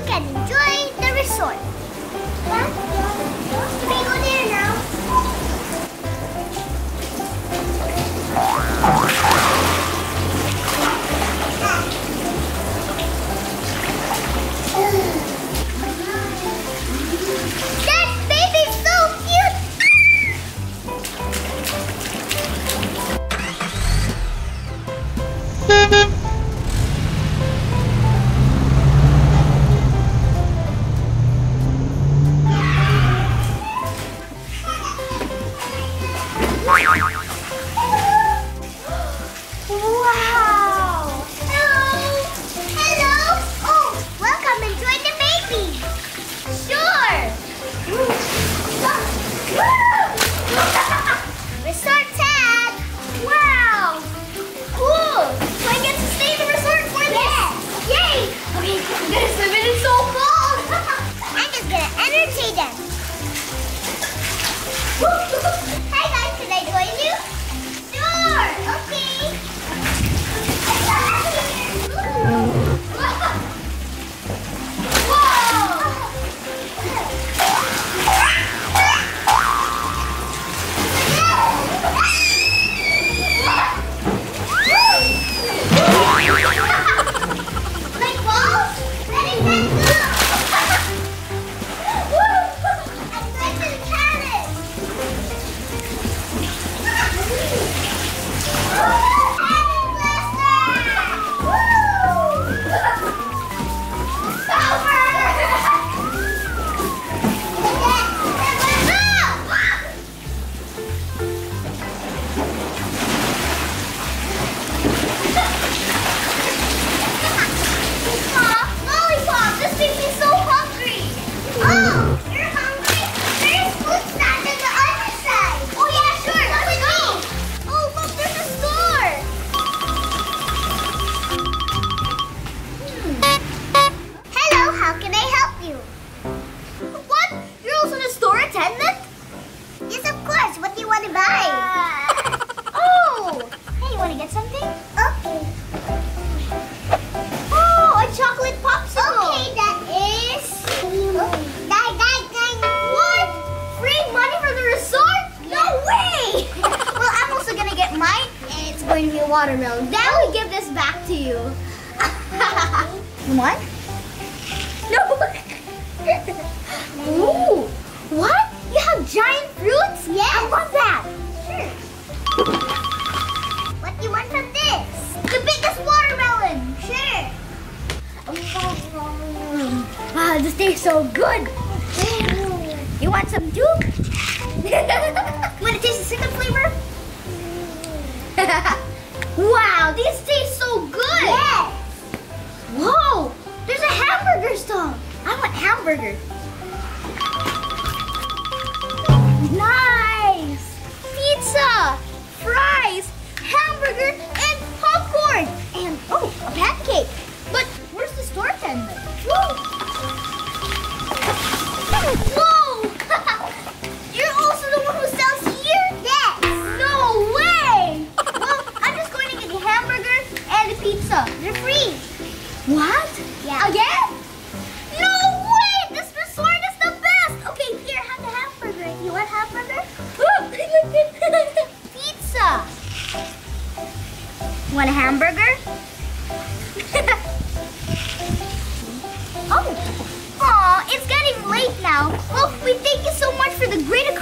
you can enjoy the resort. Huh? We go there now? watermelon. Now we give this back to you. What? No. Ooh. What? You have giant fruits? Yeah. I want that. Sure. What do you want from this? The biggest watermelon. Sure. Wow, ah, this tastes so good. You want some too? want to taste the second flavor? Wow, these taste so good. Yes. Whoa, there's a hamburger stall. I want hamburger. Nice. Pizza. for the greater.